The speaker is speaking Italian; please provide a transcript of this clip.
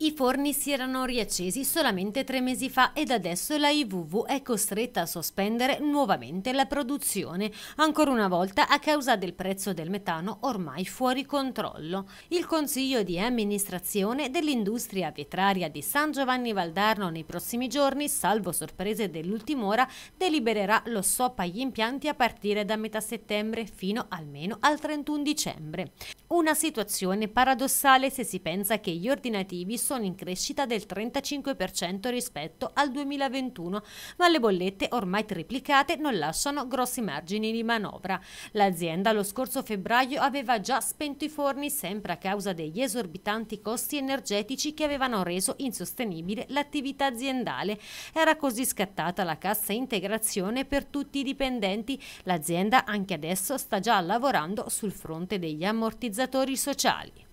I forni si erano riaccesi solamente tre mesi fa ed adesso la IVV è costretta a sospendere nuovamente la produzione, ancora una volta a causa del prezzo del metano ormai fuori controllo. Il Consiglio di amministrazione dell'industria vetraria di San Giovanni Valdarno nei prossimi giorni, salvo sorprese dell'ultima ora, delibererà lo stop agli impianti a partire da metà settembre fino almeno al 31 dicembre. Una situazione paradossale se si pensa che gli ordinativi sono in crescita del 35% rispetto al 2021, ma le bollette ormai triplicate non lasciano grossi margini di manovra. L'azienda lo scorso febbraio aveva già spento i forni sempre a causa degli esorbitanti costi energetici che avevano reso insostenibile l'attività aziendale. Era così scattata la cassa integrazione per tutti i dipendenti. L'azienda anche adesso sta già lavorando sul fronte degli ammortizzatori sociali.